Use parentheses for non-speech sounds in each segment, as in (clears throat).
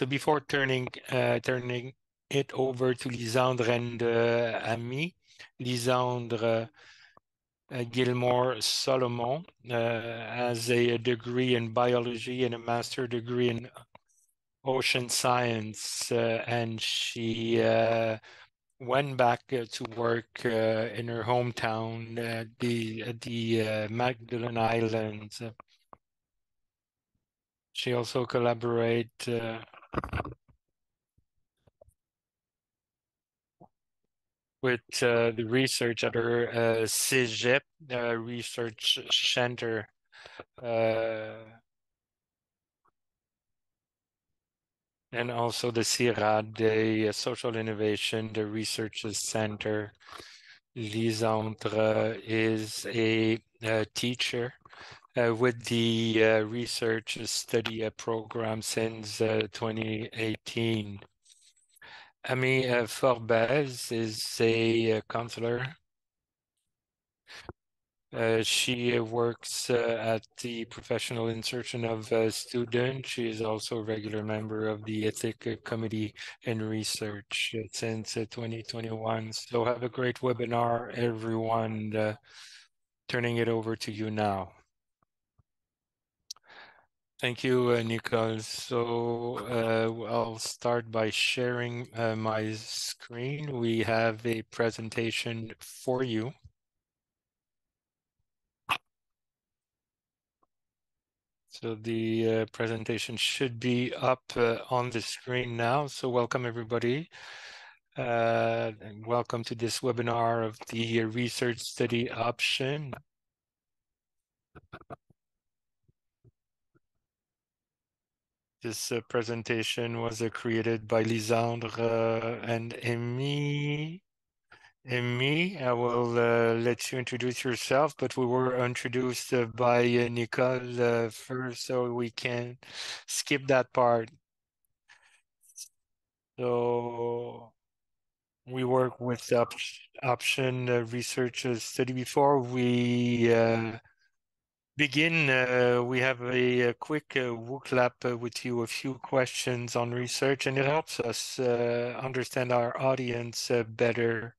So before turning uh, turning it over to Lisandre and uh, Ami, Lisandre uh, Gilmore Solomon has a, degree in biology and a master degree in ocean science, and she went back to work in her hometown, the the Magdalen Islands. She also collaborate with uh, the research at her uh, uh, research center. Uh, and also the CIRADD, the Social Innovation, the Research Center. Lisandre is a, a teacher uh, with the uh, research study program since 2018. Ami uh, Forbez is a uh, counselor. Uh, she works uh, at the professional insertion of uh, students. She is also a regular member of the Ethic Committee and Research uh, since 2021. So have a great webinar, everyone. turning it over to you now. Thank you, uh, Nicole. So uh, I'll start by sharing uh, my screen. We have a presentation for you. So the uh, presentation should be up uh, on the screen now. So welcome everybody. And welcome to this webinar of the research study option. This uh, presentation was uh, created by Lisandre and Amy. Amy, I will uh, let you introduce yourself, but we were introduced uh, by uh, Nicole first, so we can skip that part. So we work with op option research study before we begin, uh, we have a, quick uh, Wooclap uh, with you, a few questions on research, and it helps us uh, understand our audience uh, better.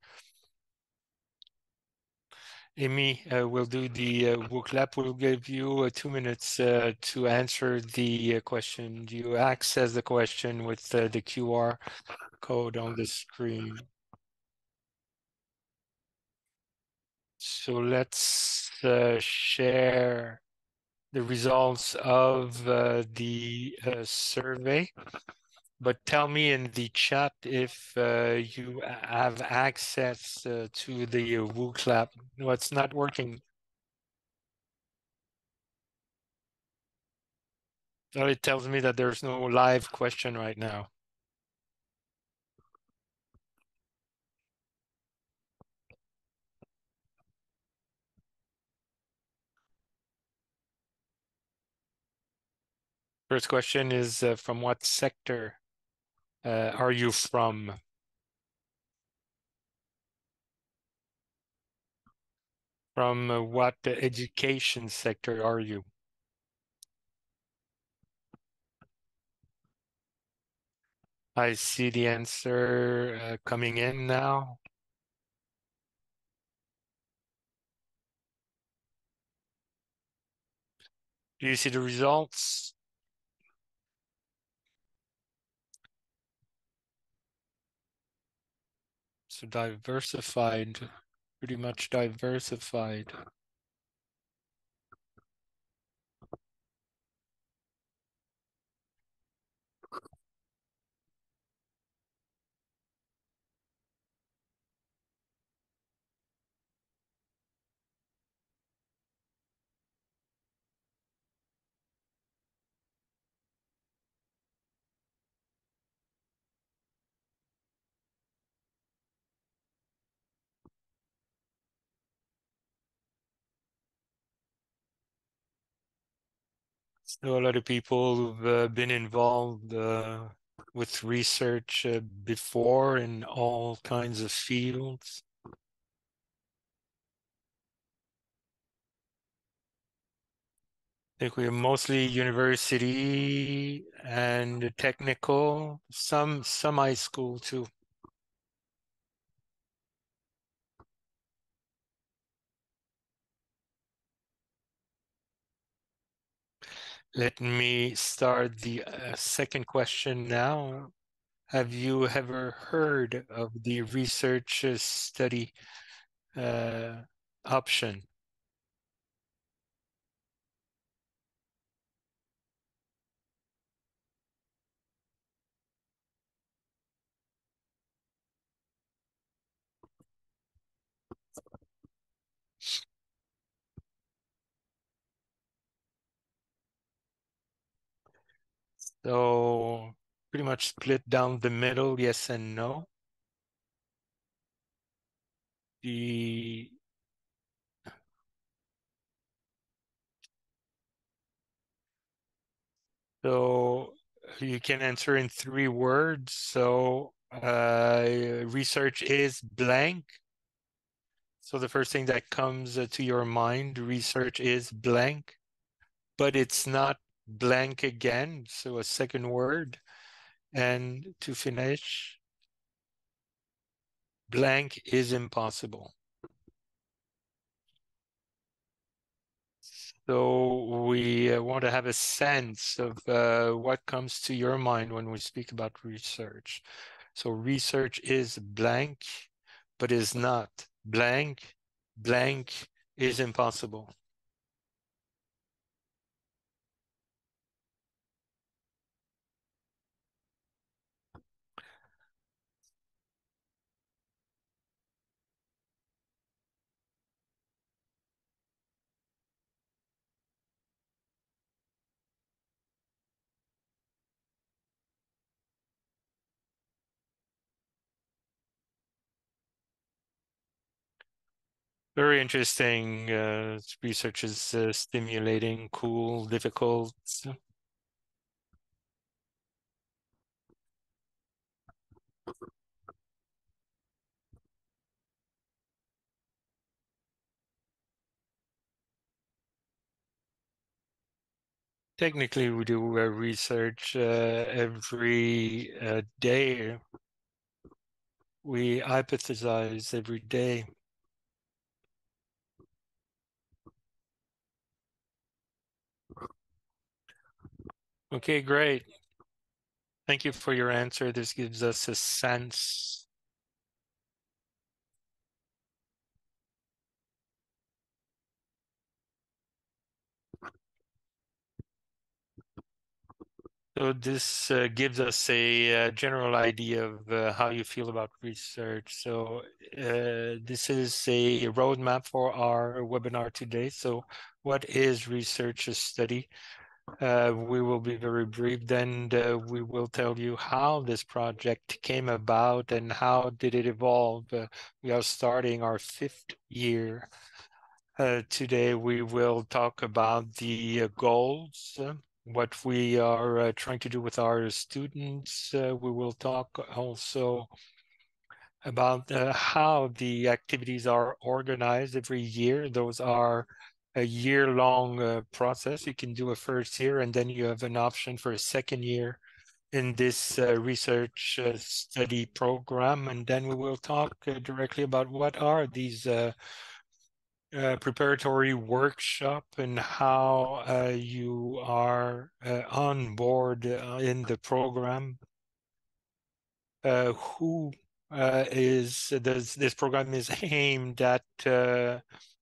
Amy uh, will do the Wooclap. We'll give you two minutes to answer the question. You access the question with the QR code on the screen. So let's uh, share the results of uh, the uh, survey. But tell me in the chat if uh, you have access uh, to the Wooclap. What's not working? So it tells me that there's no live question right now. First question is uh, from what sector uh, are you from? From uh, what education sector are you? I see the answer uh, coming in now. Do you see the results? So diversified, pretty much diversified. So a lot of people who've uh, been involved uh, with research uh, before in all kinds of fields. I think we're mostly university and technical, some some high school too. Let me start the uh, second question now. Have you ever heard of the research study uh, option? So pretty much split down the middle, yes and no. The so you can answer in three words. So uh, research is blank. So the first thing that comes to your mind, research is blank, but it's not blank again. So a second word. And to finish, blank is impossible. So we uh, want to have a sense of uh, what comes to your mind when we speak about research. So research is blank, but is not blank. Blank is impossible. Very interesting. Uh, research is uh, stimulating, cool, difficult. Technically, we do uh, research every uh, day. We hypothesize every day. Okay, great. Thank you for your answer. This gives us a sense. So this uh, gives us a uh, general idea of uh, how you feel about research. So uh, this is a roadmap for our webinar today. So what is research study? Uh, we will be very brief. Then uh, we will tell you how this project came about and how did it evolve. Uh, we are starting our fifth year. Today we will talk about the goals, what we are trying to do with our students. we will talk also about how the activities are organized every year. Those are a year-long uh, process. You can do a first year, and then you have an option for a second year in this uh, research uh, study program. And then we will talk uh, directly about what are these uh, uh, preparatory workshop and how you are on board in the program. who is this, this program is aimed at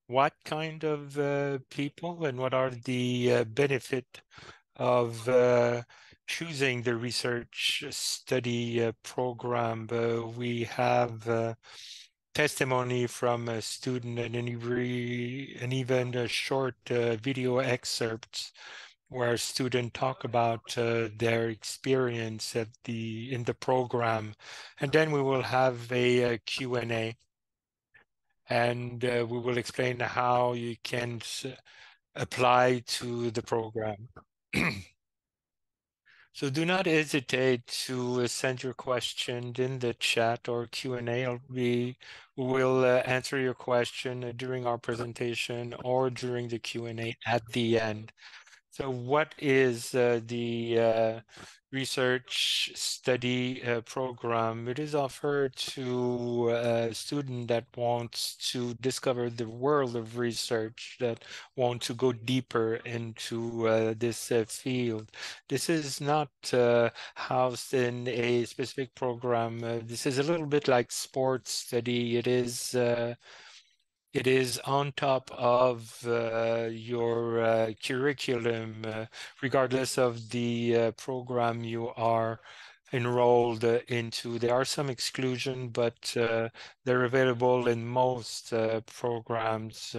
what kind of uh, people and what are the uh, benefit of uh, choosing the research study uh, program. Uh, we have uh, testimony from a student and, and even a short video excerpts where students talk about their experience at the in the program. And then we will have a, a Q&A and uh, we will explain how you can apply to the program. (clears throat) so do not hesitate to uh, send your question in the chat or Q&A. We will uh, answer your question during our presentation or during the Q&A at the end. So what is uh, the uh, research study uh, program? It is offered to a student that wants to discover the world of research, that want to go deeper into uh, this uh, field. This is not uh, housed in a specific program. this is a little bit like sports study. It is it is on top of uh, your uh, curriculum, uh, regardless of the uh, program you are enrolled into. There are some exclusion, but uh, they're available in most uh, programs.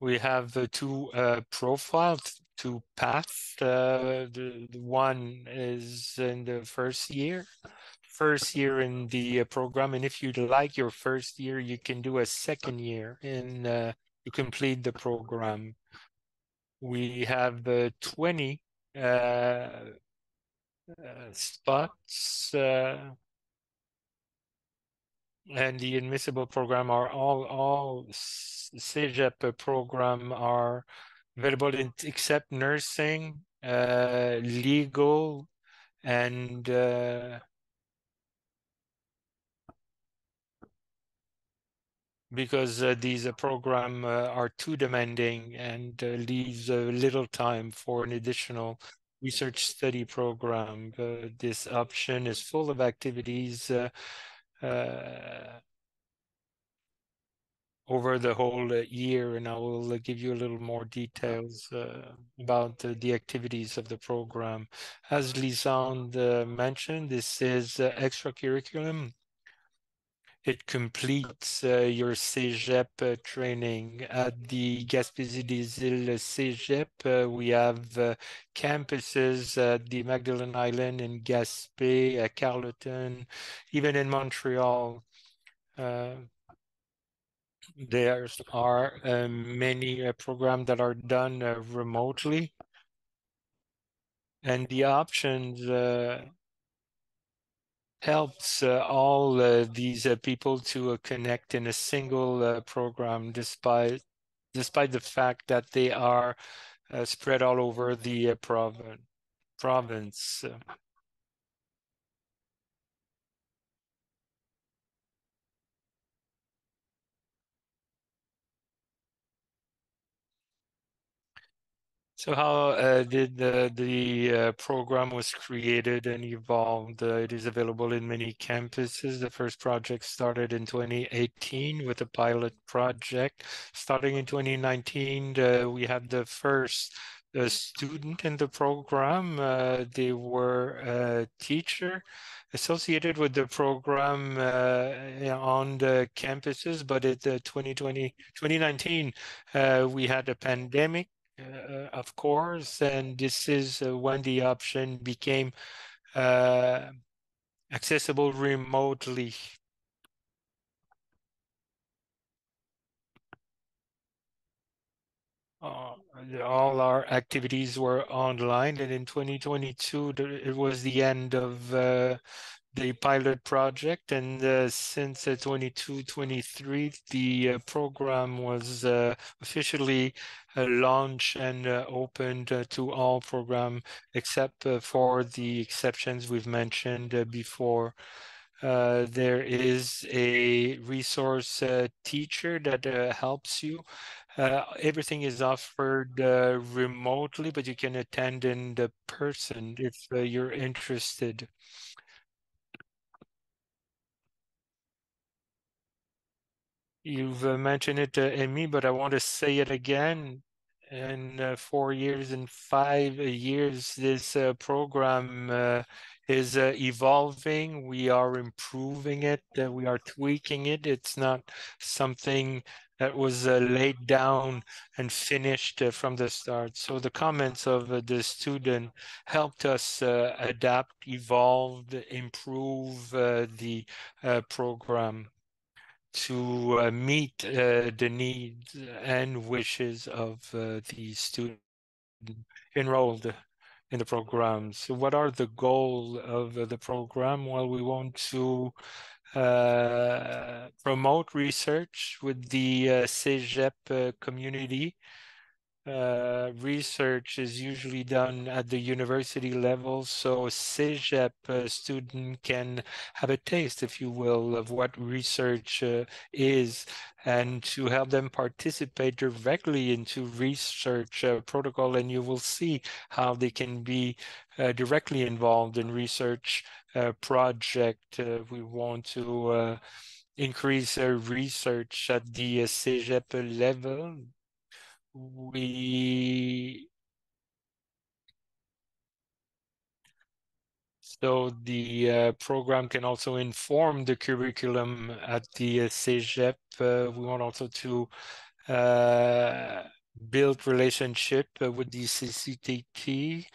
we have two profiles, two paths. the, the one is in the first year first year in the uh, program. And if you like your first year, you can do a second year and uh, you complete the program. We have uh, 20 uh, uh spots uh, and the admissible program are all, all CEGEP program are available in, except nursing, legal, and because uh, these uh, programs uh, are too demanding and uh, leaves uh, little time for an additional research study program. Uh, this option is full of activities over the whole year, and I will give you a little more details about the activities of the program. As Lisandre mentioned, this is extra curriculum it completes uh, your CEGEP uh, training. At the Gaspésie des Îles CEGEP, uh, we have uh, campuses at the Magdalen Island in Gaspé, at Carleton, even in Montreal. There are many programs that are done remotely. And the options helps uh, all uh, these uh, people to connect in a single program despite despite the fact that they are spread all over the province So how uh, did the, the uh, program was created and evolved? Uh, it is available in many campuses. The first project started in 2018 with a pilot project. Starting in 2019, uh, we had the first uh, student in the program. Uh, they were a teacher associated with the program on the campuses, but at 2020, 2019, we had a pandemic uh, of course, and this is uh, when the option became uh, accessible remotely. Uh, all our activities were online, and in 2022, it was the end of uh, the pilot project and uh, since uh, 22 23 the uh, program was uh, officially uh, launched and uh, opened to all program except for the exceptions we've mentioned before. There is a resource teacher that helps you. Everything is offered remotely but you can attend in the person if you're interested You've uh, mentioned it, uh, Amy, but I want to say it again. In uh, four years and five years, this uh, program uh, is uh, evolving. We are improving it. we are tweaking it. It's not something that was laid down and finished from the start. So the comments of the student helped us adapt, evolve, improve the program to uh, meet uh, the needs and wishes of uh, the students enrolled in the program. So what are the goals of the program? Well, we want to uh, promote research with the CEGEP community. Uh, research is usually done at the university level, so CEGEP uh, student can have a taste, if you will, of what research uh, is, and to help them participate directly into research uh, protocol, and you will see how they can be directly involved in research project. we want to increase research at the CEGEP level we so the uh, program can also inform the curriculum at the uh, CEGEP. Uh, we want also to uh, build relationship uh, with the CCTT.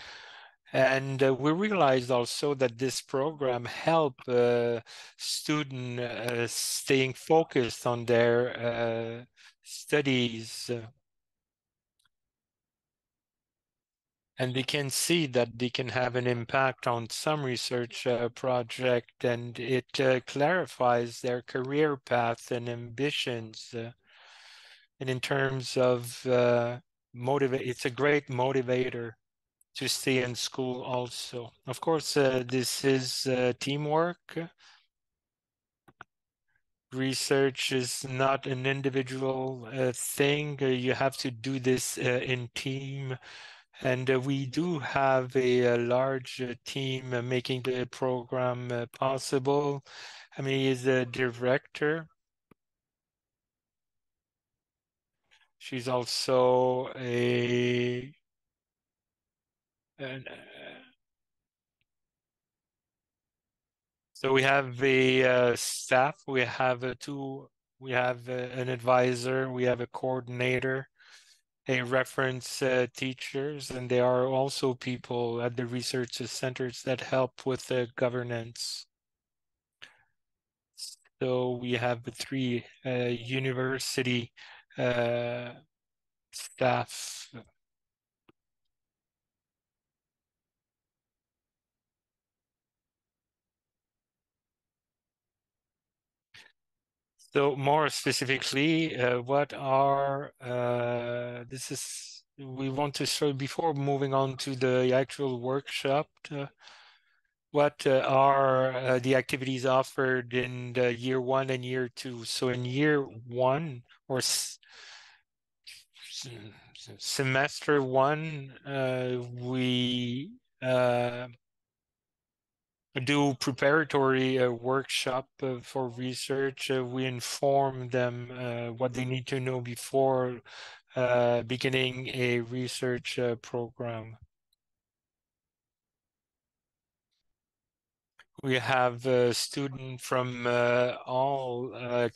And uh, we realized also that this program help uh, student staying focused on their studies. And they can see that they can have an impact on some research uh, project and it uh, clarifies their career path and ambitions uh, and in terms of uh, motivate it's a great motivator to stay in school also. Of course uh, this is uh, teamwork. Research is not an individual thing. You have to do this in team and uh, we do have a, large uh, team uh, making the program possible. I mean, he's a director. She's also a so we have the uh, staff. We have a two. We have an advisor. We have a coordinator a reference uh, teachers, and there are also people at the research centers that help with the governance. So we have three uh, university uh, staff. So more specifically, uh, what are, uh, this is, we want to show before moving on to the actual workshop, uh, what uh, are uh, the activities offered in the year one and year two? So in year one or semester one, we do preparatory uh, workshop uh, for research. Uh, we inform them uh, what they need to know before uh, beginning a research uh, program. We have a student from all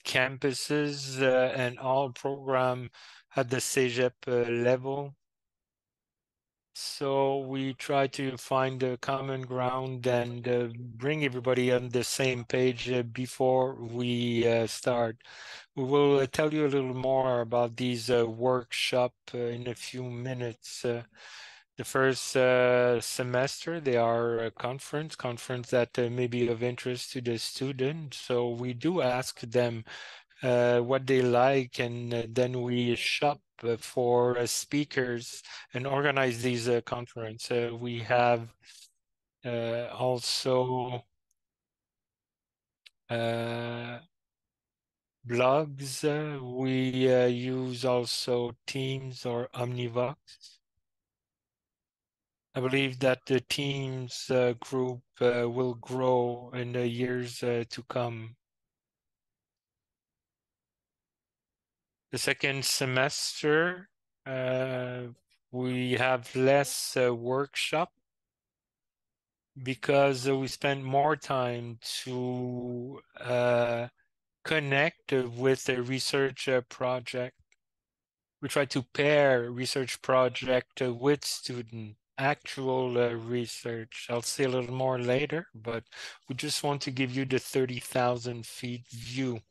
campuses and all program at the CEGEP level. So we try to find a common ground and uh, bring everybody on the same page uh, before we uh, start. We will uh, tell you a little more about these uh, workshop uh, in a few minutes. the first semester, they are a conference, conference that may be of interest to the student. So we do ask them what they like and then we shop uh, for uh, speakers and organize these uh, conferences. we have also blogs. we use also Teams or Omnivox. I believe that the Teams uh, group uh, will grow in the years uh, to come. The second semester, uh, we have less uh, workshop because uh, we spend more time to uh, connect with the research uh, project. We try to pair research project uh, with student actual research. I'll say a little more later, but we just want to give you the 30,000 feet view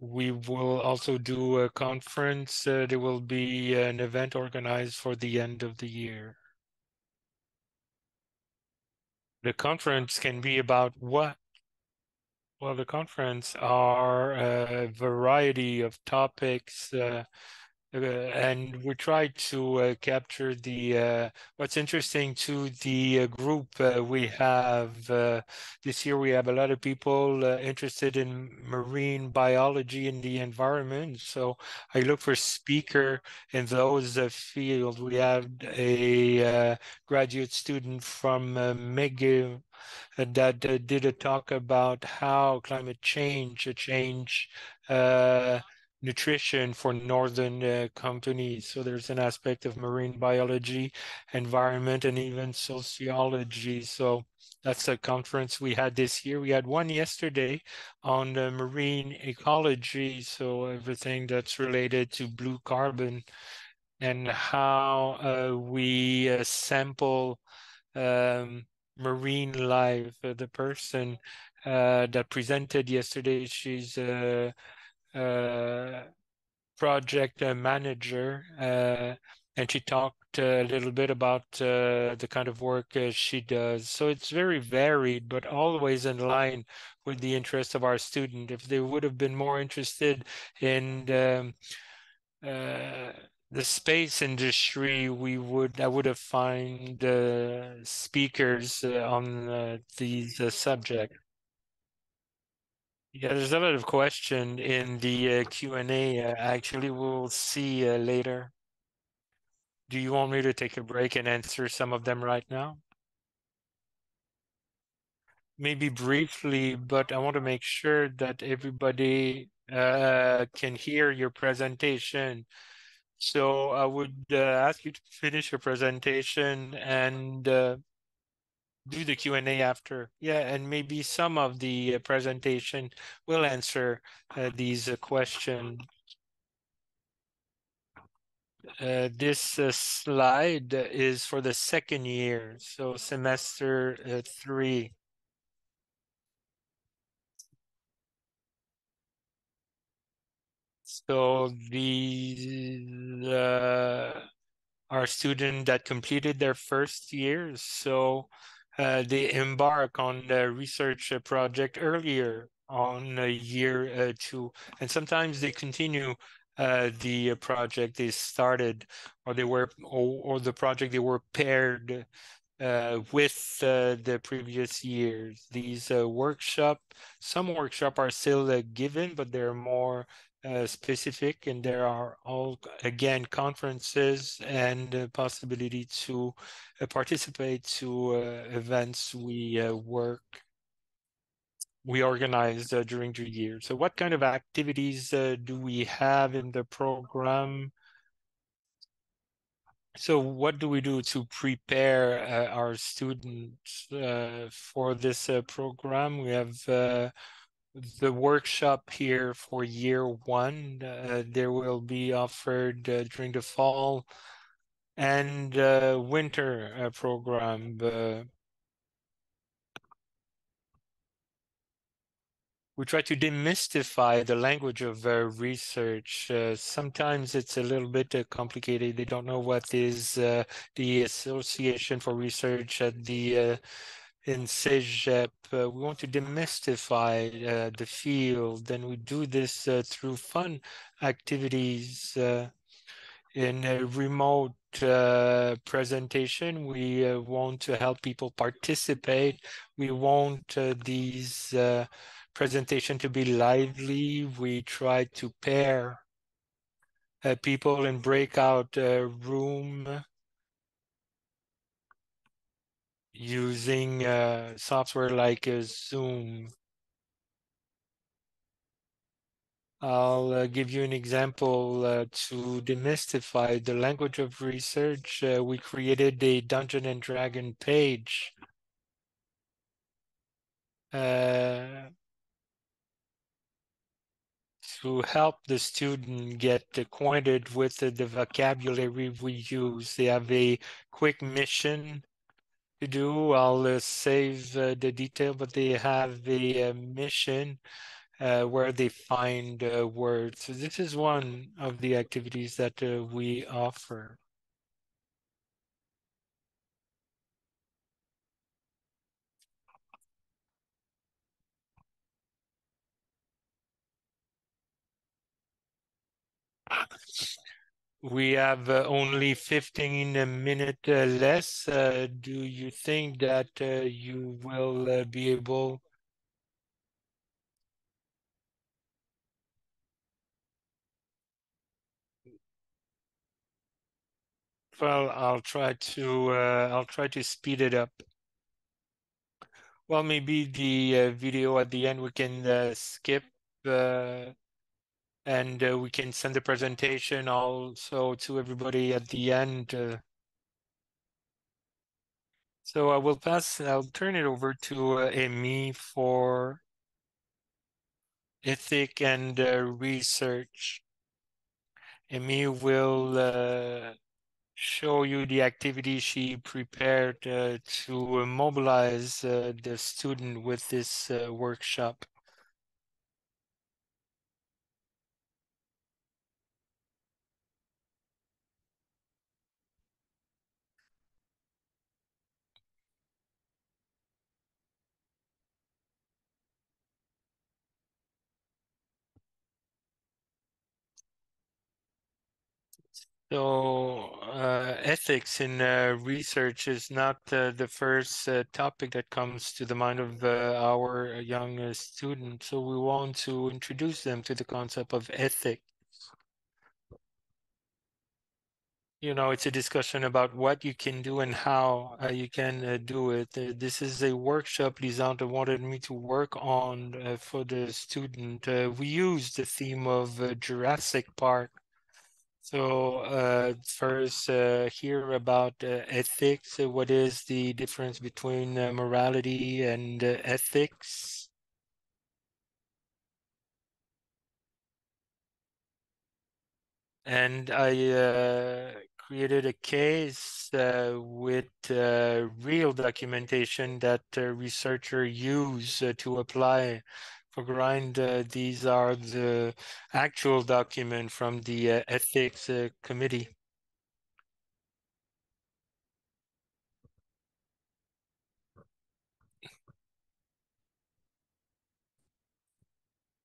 we will also do a conference. Uh, there will be an event organized for the end of the year. The conference can be about what? Well, the conference are a variety of topics, uh, and we try to uh, capture the uh, what's interesting to the uh, group uh, we have this year. We have a lot of people interested in marine biology and the environment. So I look for speaker in those fields. We have a graduate student from McGill that uh, did a talk about how climate change change uh, nutrition for northern uh, companies. So there's an aspect of marine biology, environment, and even sociology. So that's a conference we had this year. We had one yesterday on marine ecology. So everything that's related to blue carbon and how uh, we uh, sample um, marine life. Uh, the person uh, that presented yesterday, she's a project manager, uh, and she talked a little bit about uh, the kind of work uh, she does. So it's very varied, but always in line with the interests of our student. If they would have been more interested in um, uh, the space industry, we would I would have find uh, speakers uh, on uh, these uh, subject. Yeah, there's a lot of question in the uh, Q&A. Uh, actually, we'll see uh, later. Do you want me to take a break and answer some of them right now? Maybe briefly, but I want to make sure that everybody uh, can hear your presentation. So I would uh, ask you to finish your presentation and uh, do the Q&A after. Yeah, and maybe some of the uh, presentation will answer uh, these uh, questions. This slide is for the second year, so semester three. So the uh, our student that completed their first year, so they embark on the research project earlier on a year uh, two, and sometimes they continue uh, the project they started, or they were, or, or the project they were paired uh, with uh, the previous years. These uh, workshop, some workshop are still uh, given, but they're more uh, specific, and there are all again conferences and uh, possibility to uh, participate to uh, events we uh, work we organize uh, during the year. So, what kind of activities do we have in the program? So, what do we do to prepare our students for this program? We have the workshop here for year one. Uh, there will be offered uh, during the fall and uh, winter uh, program. Uh, we try to demystify the language of uh, research. sometimes it's a little bit complicated. They don't know what is the Association for Research at the in CEGEP. Uh, we want to demystify uh, the field, and we do this uh, through fun activities. Uh, in a remote uh, presentation, we uh, want to help people participate. We want these presentation to be lively. We try to pair people in breakout room using uh, software like uh, Zoom. I'll uh, give you an example uh, to demystify the language of research. Uh, we created a Dungeon and Dragon page. Uh, to help the student get acquainted with the, the vocabulary we use. They have a quick mission to do. I'll uh, save uh, the detail, but they have the uh, mission where they find words. So this is one of the activities that we offer. We have uh, only 15 minutes uh, less. Uh, do you think that you will be able Well, I'll try to uh, I'll try to speed it up. Well, maybe the uh, video at the end we can uh, skip uh, and uh, we can send the presentation also to everybody at the end. Uh. so I will pass, I'll turn it over to uh, Amy for ethic and uh, research. Amy will uh, show you the activity she prepared uh, to mobilize the student with this workshop. So uh, ethics in uh, research is not uh, the first uh, topic that comes to the mind of uh, our young uh, students. So we want to introduce them to the concept of ethics. You know, it's a discussion about what you can do and how you can do it. this is a workshop Lisandre wanted me to work on for the student. we used the theme of Jurassic Park so uh, first, uh, here about uh, ethics. what is the difference between uh, morality and uh, ethics? And I uh, created a case with real documentation that researcher use to apply for grind uh, these are the actual document from the uh, ethics uh, committee.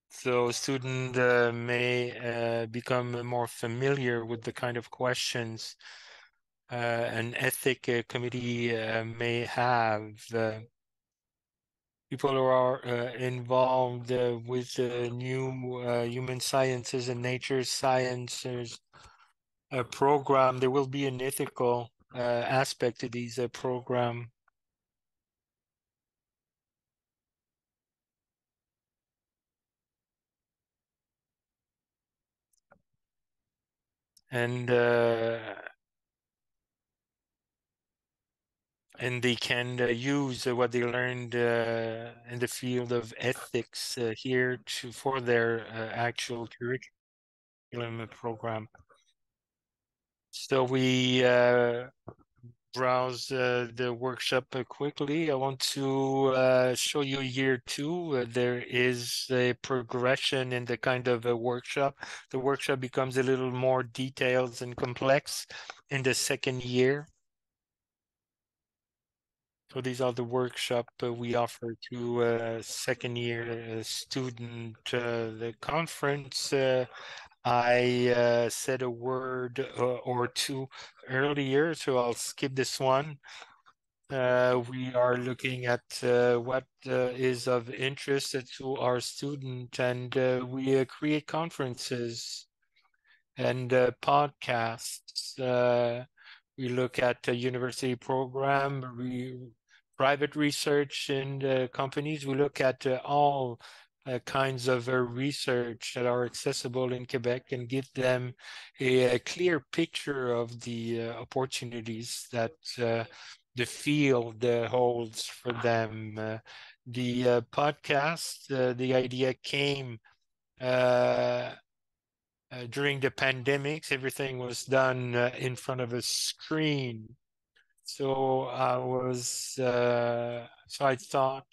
So student uh, may uh, become more familiar with the kind of questions uh, an ethic committee may have people who are uh, involved uh, with uh, new human sciences and nature sciences program, there will be an ethical aspect to these program. And and they can uh, use uh, what they learned uh, in the field of ethics uh, here to for their uh, actual curriculum program. So we uh, browse the workshop quickly. I want to show you year two. there is a progression in the kind of a workshop. The workshop becomes a little more detailed and complex in the second year. So these are the workshop uh, we offer to uh, second year uh, student. Uh, the conference, uh, I uh, said a word or two earlier, so I'll skip this one. we are looking at what is of interest to our student and we create conferences and podcasts. we look at a university program, we private research uh, companies. We look at uh, all uh, kinds of uh, research that are accessible in Quebec and give them a, a clear picture of the uh, opportunities that uh, the field holds for them. the podcast, the idea came during the pandemics. Everything was done in front of a screen so I was, uh, so I thought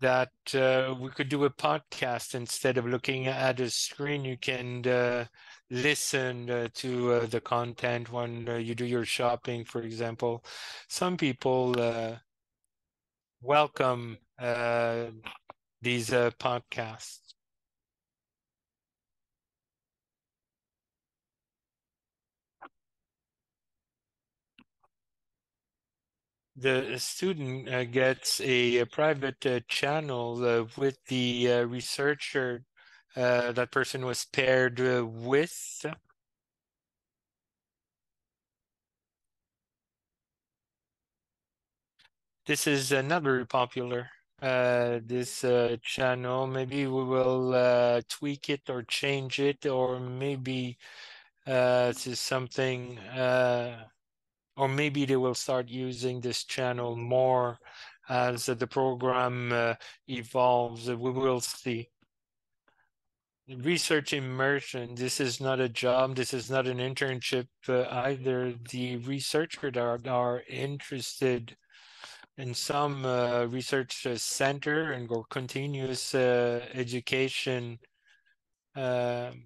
that uh, we could do a podcast instead of looking at a screen. You can uh, listen uh, to uh, the content when uh, you do your shopping, for example. Some people uh, welcome these podcasts. The student uh, gets a, a private uh, channel uh, with the uh, researcher uh, that person was paired uh, with. This is not very popular, this channel. Maybe we will tweak it or change it, or maybe to something or maybe they will start using this channel more as the program uh, evolves. We will see. Research immersion, this is not a job, this is not an internship uh, either. The researchers are, are interested in some uh, research center and or continuous uh, education um,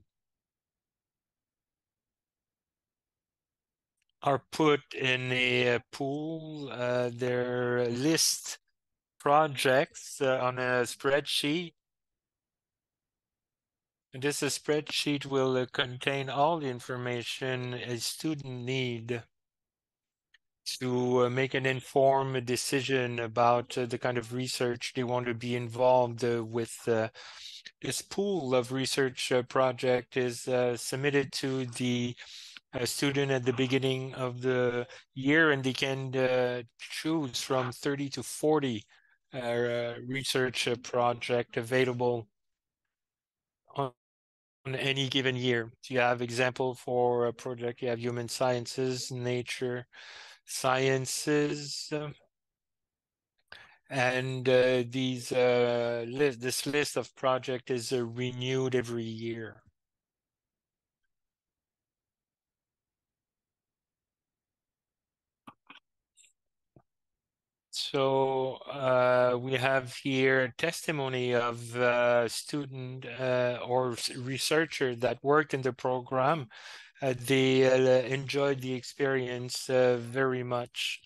are put in a pool. Uh, their list projects uh, on a spreadsheet. And this spreadsheet will uh, contain all the information a student need to uh, make an informed decision about uh, the kind of research they want to be involved uh, with. this pool of research project is submitted to the a student at the beginning of the year and they can uh, choose from 30 to 40 uh, research uh, project available on, on, any given year. So you have example for a project, you have human sciences, nature, sciences, um, and uh, these uh, list, this list of project is uh, renewed every year. So uh, we have here testimony of a student uh, or researcher that worked in the program. Uh, they uh, enjoyed the experience uh, very much.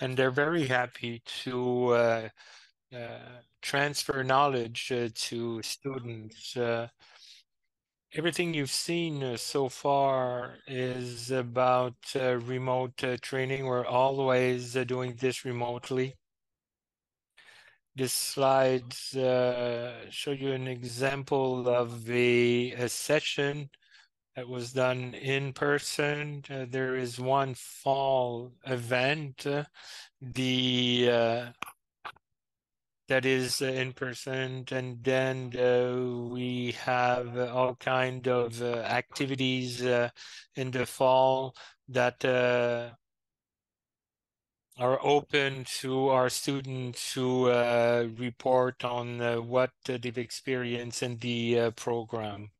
And they're very happy to uh, transfer knowledge to students everything you've seen uh, so far is about uh, remote uh, training. We're always doing this remotely. This slides show you an example of a, session that was done in person. There is one fall event. the that is uh, in person and then uh, we have all kind of uh, activities uh, in the fall that uh, are open to our students to uh, report on what they've experienced in the program.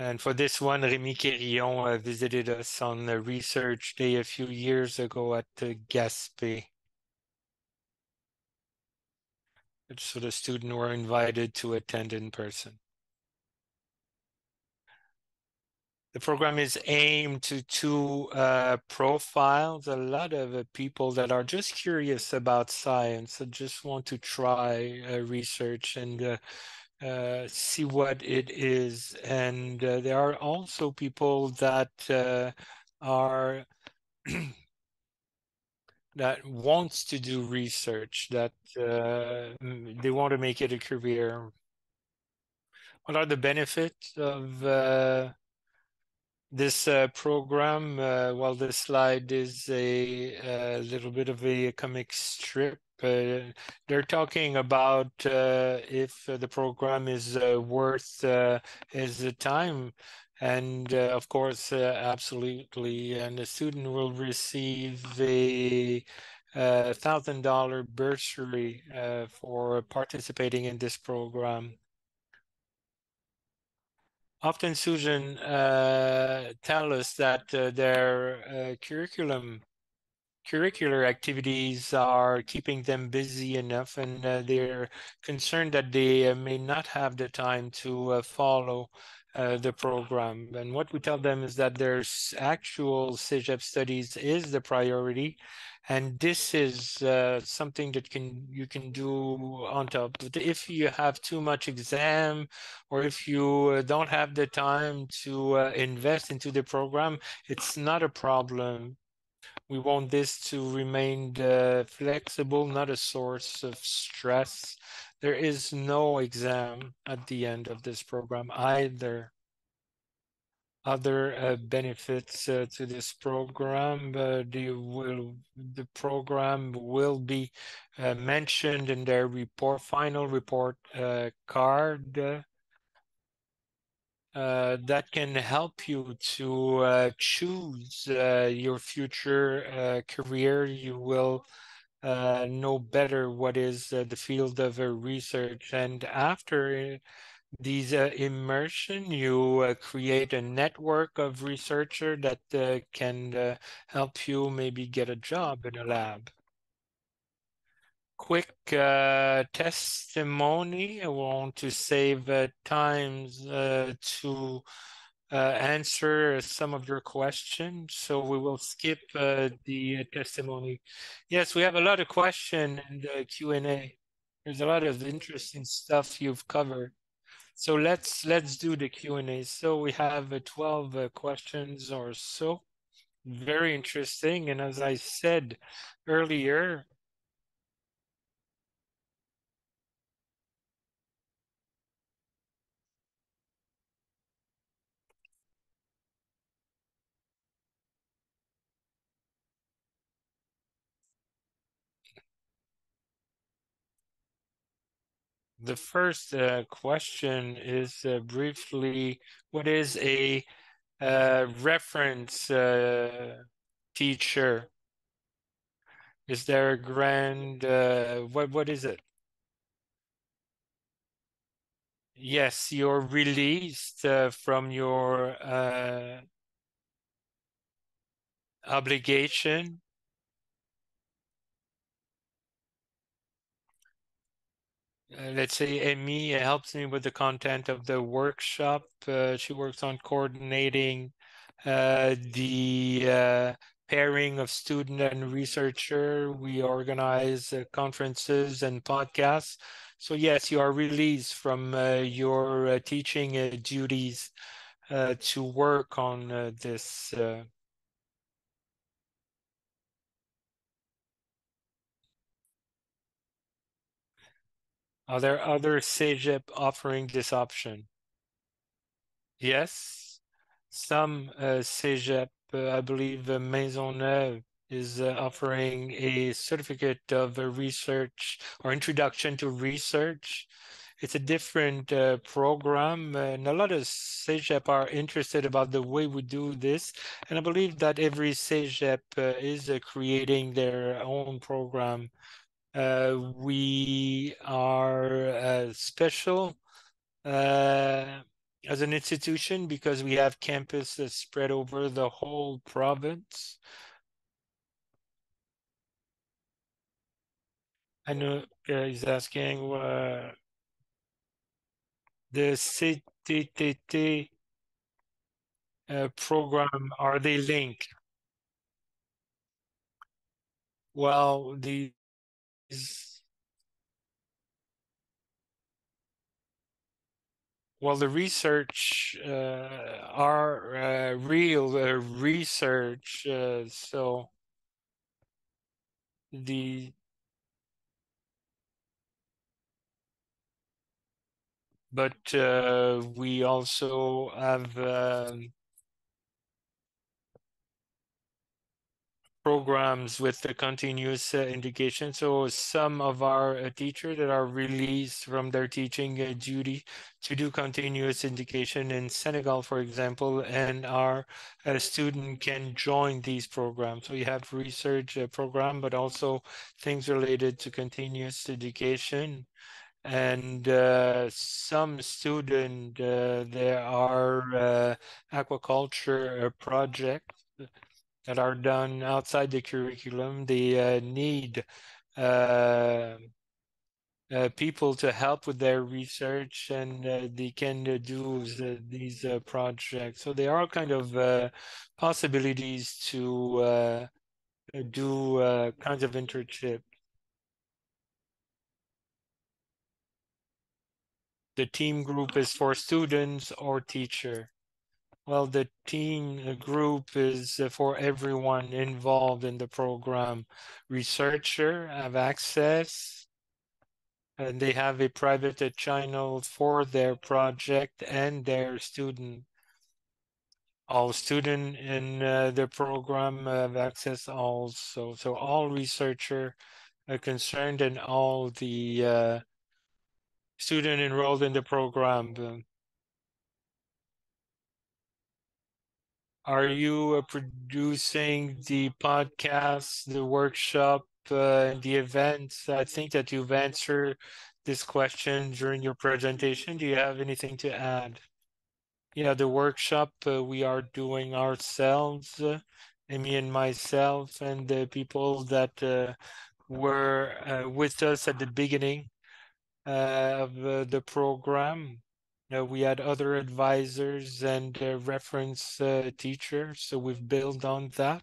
And for this one, Rémi Quirion uh, visited us on the research day a few years ago at uh, Gaspé. So the students were invited to attend in person. The program is aimed to two uh, profiles, a lot of uh, people that are just curious about science and just want to try uh, research and uh, see what it is. And uh, there are also people that uh, are (clears throat) that wants to do research, that uh, they want to make it a career. What are the benefits of uh, this uh, program? well, this slide is a, a little bit of a comic strip uh, they're talking about uh, if the program is uh, worth his time. And of course, absolutely. And the student will receive a thousand dollar bursary for participating in this program often Susan uh, tell us that uh, their uh, curriculum curricular activities are keeping them busy enough and uh, they're concerned that they uh, may not have the time to uh, follow uh, the program. And what we tell them is that their actual CEGEP studies is the priority and this is uh, something that can you can do on top. But if you have too much exam, or if you uh, don't have the time to invest into the program, it's not a problem. We want this to remain uh, flexible, not a source of stress. There is no exam at the end of this program either other uh, benefits uh, to this program. Uh, the, will, the program will be uh, mentioned in their report, final report card. Uh, that can help you to choose your future career. You will know better what is the field of research. And after these uh, immersion, you uh, create a network of researcher that uh, can uh, help you maybe get a job in a lab. Quick uh, testimony. I want to save uh, times to answer some of your questions. So we will skip the testimony. Yes, we have a lot of questions in the Q&A. There's a lot of interesting stuff you've covered. So let's let's do the Q&A. So we have uh, 12 uh, questions or so. Very interesting. And as I said earlier, The first uh, question is uh, briefly, what is a uh, reference uh, teacher? Is there a grand, uh, what, what is it? Yes, you're released uh, from your obligation uh, let's say Amy helps me with the content of the workshop. Uh, she works on coordinating uh, the uh, pairing of student and researcher. We organize uh, conferences and podcasts. So yes, you are released from uh, your teaching duties to work on this Are there other CEGEP offering this option? Yes, some uh, uh, I believe uh, Maisonneuve is uh, offering a certificate of research or introduction to research. It's a different uh, program, and a lot of CEGEP are interested about the way we do this. And I believe that every CEGEP uh, is uh, creating their own program we are uh, special uh, as an institution because we have campuses spread over the whole province. I know uh, he's asking uh, the CCTT uh, program, are they linked? Well, the well, the research uh, are uh, real uh, research, uh, so the but uh, we also have um, programs with the continuous uh, indication. So some of our uh, teachers that are released from their teaching uh, duty to do continuous indication in Senegal, for example, and our uh, student can join these programs. So you have research uh, program, but also things related to continuous education. And uh, some student, there are aquaculture projects that are done outside the curriculum. They uh, need uh, uh, people to help with their research and uh, they can uh, do uh, these projects. So there are kind of possibilities to do kinds of internship. The team group is for students or teacher. Well, the team group is for everyone involved in the program. Researcher have access and they have a private channel for their project and their student. All student in uh, the program have access also. So all researcher are concerned and all the uh, student enrolled in the program Are you uh, producing the podcast, the workshop, uh, the events? I think that you've answered this question during your presentation. Do you have anything to add? Yeah, the workshop uh, we are doing ourselves, uh, Amy and myself, and the people that uh, were uh, with us at the beginning of the program. Uh, we had other advisors and uh, reference uh, teachers, so we've built on that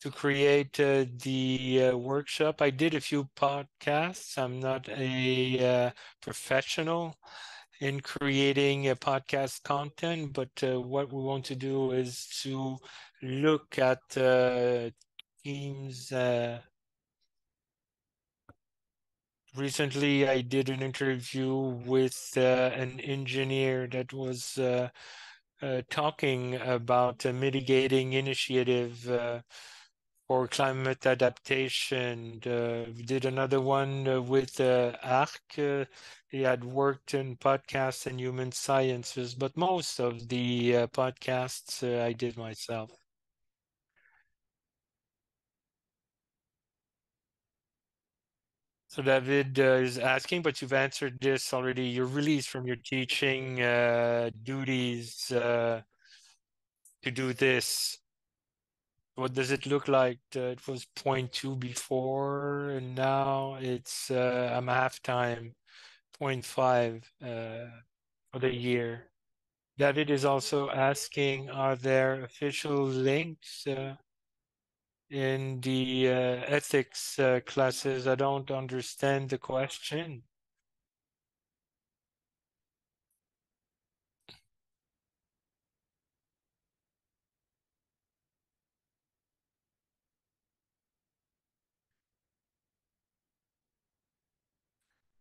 to create uh, the uh, workshop. I did a few podcasts. I'm not a uh, professional in creating a podcast content, but what we want to do is to look at teams recently I did an interview with uh, an engineer that was uh, uh, talking about a mitigating initiative uh, for climate adaptation. Uh, we did another one uh, with ARC. he had worked in podcasts and human sciences, but most of the podcasts I did myself. So David uh, is asking, but you've answered this already. You're released from your teaching uh, duties uh, to do this. What does it look like? Uh, it was 0.2 before, and now it's uh, I'm half time, 0.5 uh, for the year. David is also asking, are there official links in the uh, ethics uh, classes. I don't understand the question.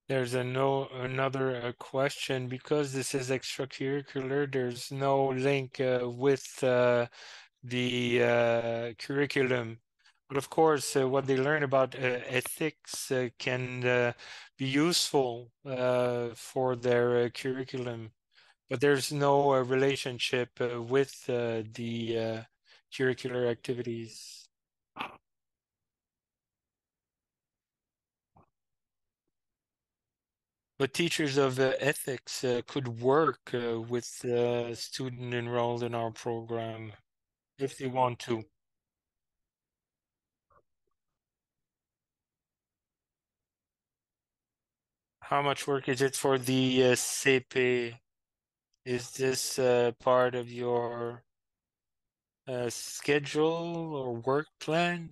There's a no another uh, question because this is extracurricular. There's no link uh, with uh, the uh, curriculum. But of course, uh, what they learn about uh, ethics uh, can uh, be useful uh, for their curriculum. But there's no relationship with the curricular activities. But teachers of uh, ethics uh, could work uh, with student enrolled in our program if they want to. How much work is it for the uh, CP? Is this uh, part of your uh, schedule or work plan?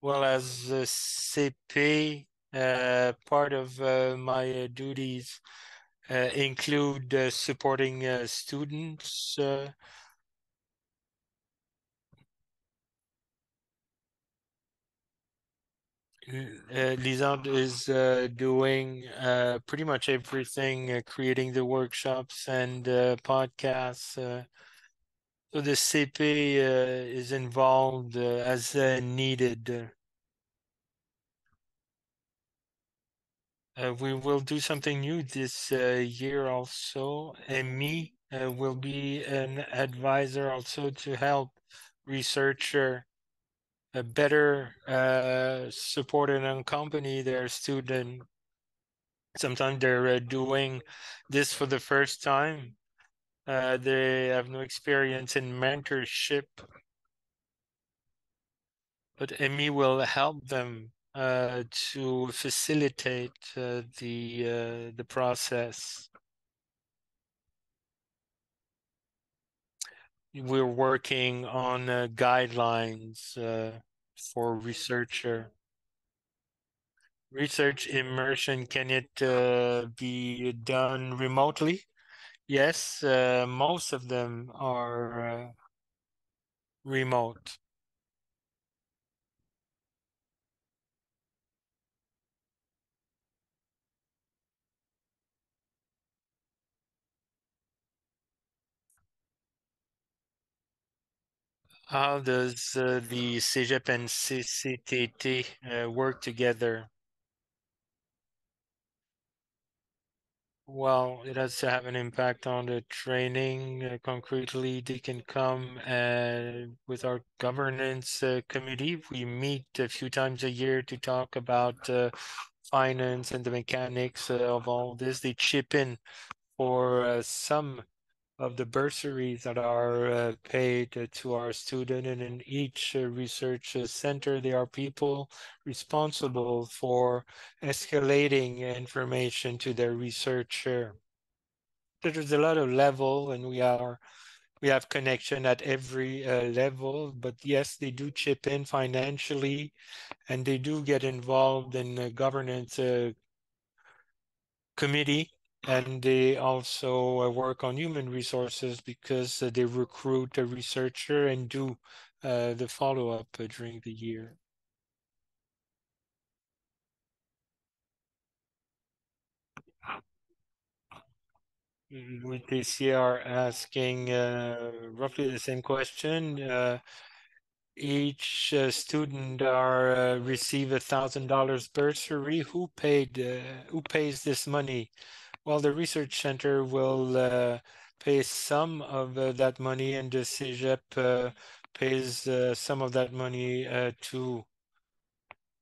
Well, as a CP, uh, part of uh, my duties uh, include uh, supporting uh, students uh, is uh, doing uh, pretty much everything, uh, creating the workshops and uh, podcasts. Uh, so the CP is involved as needed. we will do something new this year also. And me will be an advisor also to help researcher better uh, support and accompany their student. Sometimes they're uh, doing this for the first time. Uh, they have no experience in mentorship. But Emmy will help them uh, to facilitate uh, the uh, the process. we're working on uh, guidelines uh, for researcher. Research immersion, can it uh, be done remotely? Yes, uh, most of them are uh, remote. How does uh, the CEGEP and CCTT uh, work together? Well, it has to have an impact on the training. Uh, concretely, they can come uh, with our governance uh, committee. We meet a few times a year to talk about uh, finance and the mechanics of all this. They chip in for uh, some of the bursaries that are uh, paid to our student and in each uh, research center there are people responsible for escalating information to their researcher. There's a lot of level and we are we have connection at every uh, level but yes they do chip in financially and they do get involved in the governance uh, committee and they also uh, work on human resources because uh, they recruit a researcher and do uh, the follow-up during the year. With they are asking uh, roughly the same question. Each student receive a thousand dollars bursary. Who paid? who pays this money? Well, the research center will uh, pay some of uh, that money, and the CEGEP uh, pays uh, some of that money uh, too.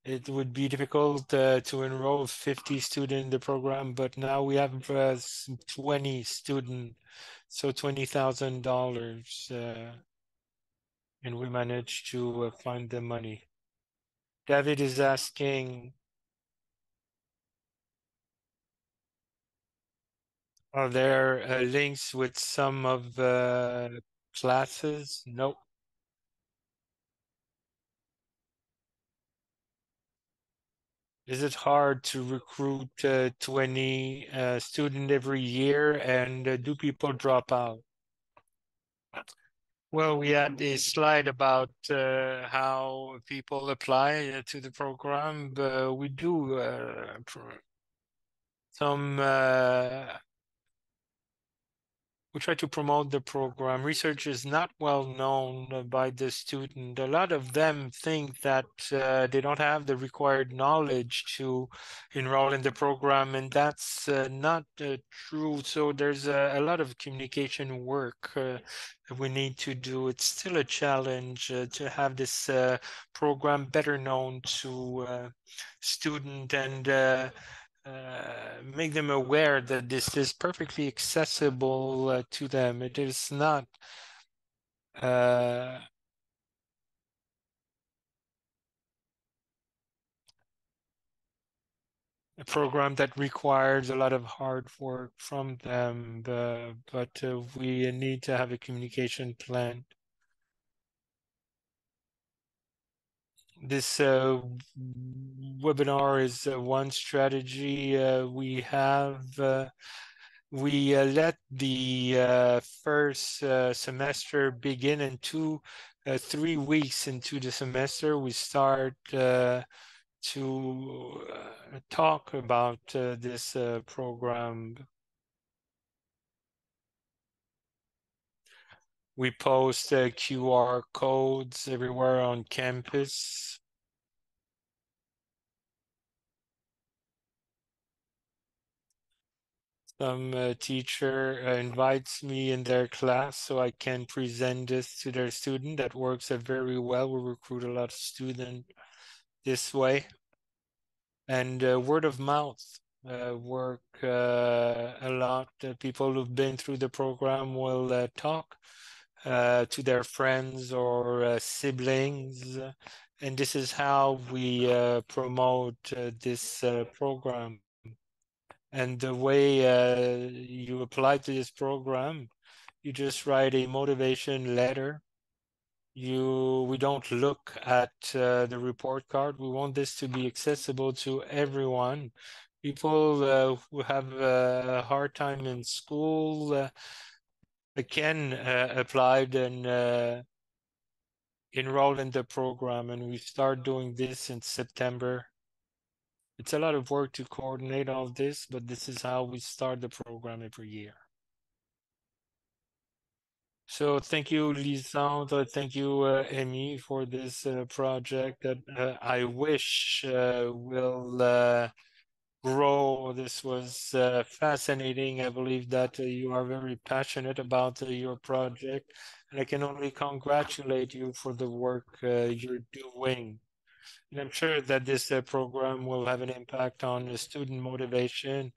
It would be difficult uh, to enroll 50 students in the program, but now we have 20 students, so $20,000, and we managed to find the money. David is asking Are there uh, links with some of the uh, classes? Nope. Is it hard to recruit uh, 20 uh, students every year and uh, do people drop out? Well, we had a slide about uh, how people apply uh, to the program. We do uh, some we try to promote the program. Research is not well known by the student. A lot of them think that uh, they don't have the required knowledge to enroll in the program, and that's uh, not uh, true. So there's a, lot of communication work uh, that we need to do. It's still a challenge uh, to have this uh, program better known to student and uh, make them aware that this is perfectly accessible uh, to them. It is not uh, a program that requires a lot of hard work from them, uh, but uh, we need to have a communication plan. This uh, webinar is uh, one strategy uh, we have. Uh, we uh, let the uh, first semester begin in two, three weeks into the semester. We start to talk about this program We post uh, QR codes everywhere on campus. Some uh, teacher uh, invites me in their class so I can present this to their student. That works uh, very well. We recruit a lot of students this way. And uh, word of mouth uh, work a lot. people who've been through the program will talk uh, to their friends or uh, siblings. And this is how we uh, promote uh, this uh, program. And the way uh, you apply to this program, You just write a motivation letter. You, we don't look at the report card. We want this to be accessible to everyone. People who have a hard time in school can uh, apply and uh, enroll in the program. And we start doing this in September. It's a lot of work to coordinate all this, but this is how we start the program every year. So thank you, Lisandre. Thank you, uh, Amy, for this uh, project that uh, I wish uh, will uh, grow. This was uh, fascinating. I believe that uh, you are very passionate about uh, your project, and I can only congratulate you for the work uh, you're doing. And I'm sure that this uh, program will have an impact on the student motivation,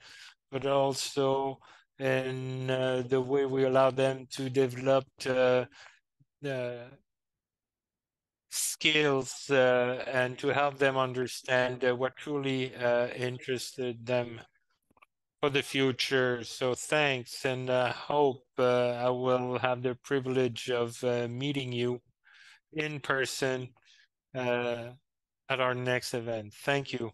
but also in uh, the way we allow them to develop skills uh, and to help them understand uh, what truly uh, interested them for the future. So thanks, and I hope uh, I will have the privilege of uh, meeting you in person uh, at our next event. Thank you.